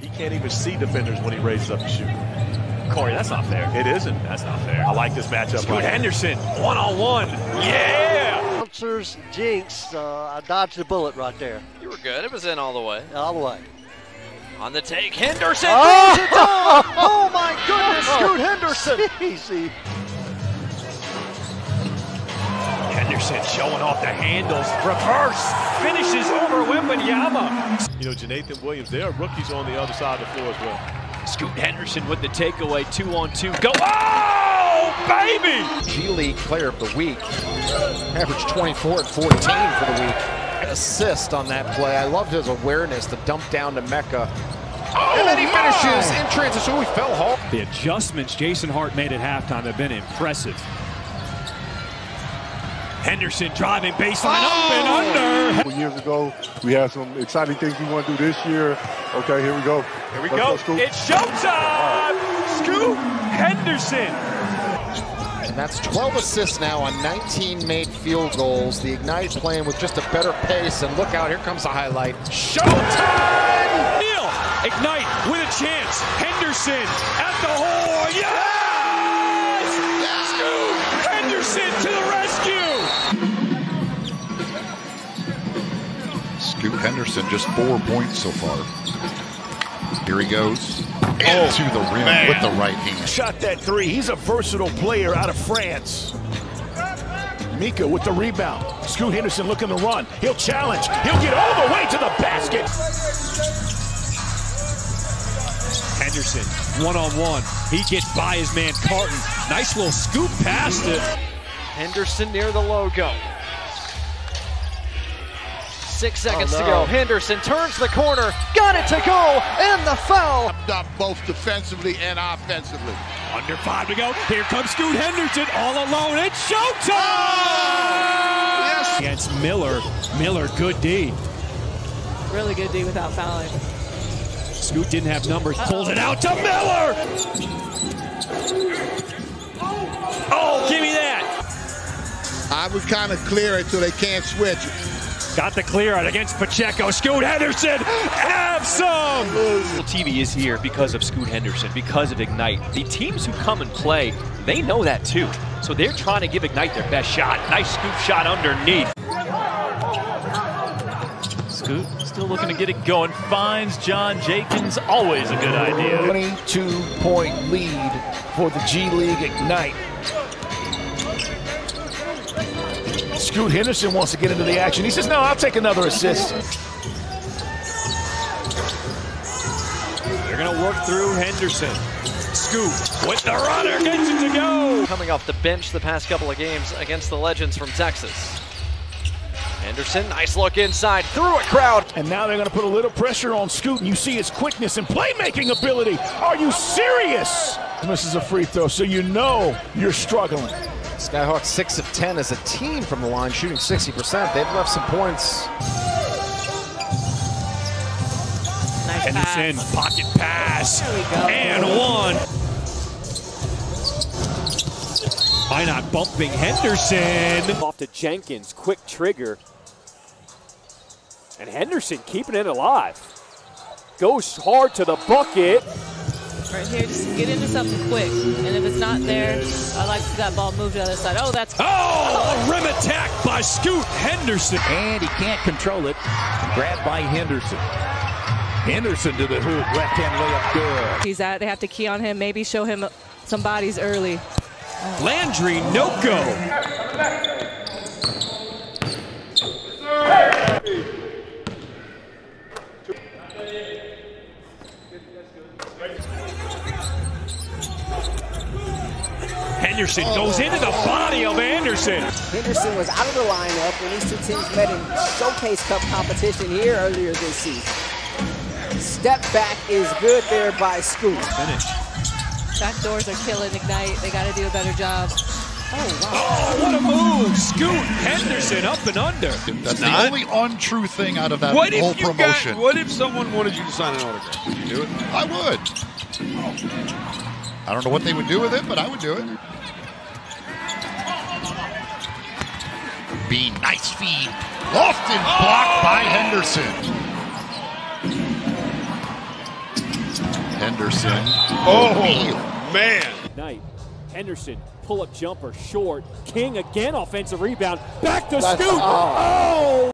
He can't even see defenders when he raises up to shoot. Corey, that's not fair. It isn't. That's not fair. I like this matchup. Scoot right Henderson, one on one. Yeah! Bouncers jinx. Uh, I dodged a bullet right there. You were good. It was in all the way. All the way. On the take, Henderson Oh! throws it down. Oh my goodness, Scoot Henderson. Easy. Henderson showing off the handles. Reverse. Finishes over Wembanyama. You know, Jonathan Williams, there are rookies on the other side of the floor as well. Scoot Henderson with the takeaway. Two on two. Go. Oh, baby! G League Player of the Week. Averaged 24 and 14 for the week. Assist on that play. I loved his awareness, the dump down to Mika. and then he oh, finishes in transition. Oh, he fell hard. The adjustments Jason Hart made at halftime have been impressive. Henderson driving baseline up and oh! under. couple years ago. We had some exciting things we want to do this year. Okay, here we go. Here we Let's go. Scoot. It's showtime. Scoot Henderson. And that's 12 assists now on 19 made field goals. The Ignite playing with just a better pace. And look out, here comes the highlight. Showtime. Neal Ignite with a chance. Henderson at the hole. Yes! Scoot Henderson Scoot Henderson just four points so far. Here he goes. Into oh, the rim with the right hand. Shot that three. He's a versatile player out of France. Mika with the rebound. Scoot Henderson looking to run. He'll challenge. He'll get all the way to the basket. Henderson, one on one. He gets by his man Carton. Nice little scoop past it. Henderson near the logo. Six oh, seconds Oh, to go. Henderson turns the corner, got it to go, and the foul. Up both defensively and offensively. Under five to go. Here comes Scoot Henderson all alone. It's showtime! Oh! Yes. Against Miller. Miller, good D. Really good D without fouling. Scoot didn't have numbers. Pulls it out to Miller. Oh, oh give me that. I was kind of clear until they can't switch. Got the clear out against Pacheco. Scoot Henderson. Have some. TV is here because of Scoot Henderson, because of Ignite. The teams who come and play, they know that too. So they're trying to give Ignite their best shot. Nice scoop shot underneath. Scoot still looking to get it going. Finds John Jenkins. Always a good idea. 22 point lead for the G League Ignite. Scoot Henderson wants to get into the action. He says, No, I'll take another assist. They're going to work through Henderson. Scoot with the runner. Gets it to go. Coming off the bench the past couple of games against the Legends from Texas. Henderson, nice look inside, through a crowd. And now they're going to put a little pressure on Scoot, and you see his quickness and playmaking ability. Are you serious? Misses a free throw, so you know you're struggling. Skyhawks 6 of 10 as a team from the line, shooting 60%. They've left some points. Nice Henderson, pass. pocket pass. There we. And one. Why not bumping Henderson? Off to Jenkins. Quick trigger. And Henderson keeping it alive. Goes hard to the bucket. Right here, just get into something quick. And if it's not there, I like to see that ball move to the other side. Oh, that's Oh, a rim attack by Scoot Henderson. And he can't control it. Grabbed by Henderson. Henderson to the hoop. Left hand layup good. he's at. They have to key on him. Maybe show him some bodies early. Landry Nnoko. Henderson goes into the body of Anderson. Henderson was out of the lineup when these two teams met in Showcase Cup competition here earlier this season. Step back is good there by Scoot. Finish. Back doors are killing Ignite. They got to do a better job. Oh, wow. Oh, what a move. Scoot Henderson up and under. That's the only untrue thing out of that What whole if you promotion. got? What if someone wanted you to sign an autograph? Would you do it? I would. I don't know what they would do with it, but I would do it. B, nice feed. Often blocked by Henderson. Henderson. Oh, O'Neal. man. Knight. Henderson, pull up jumper, short. King again, offensive rebound. Back to That's- Scoot. oh. oh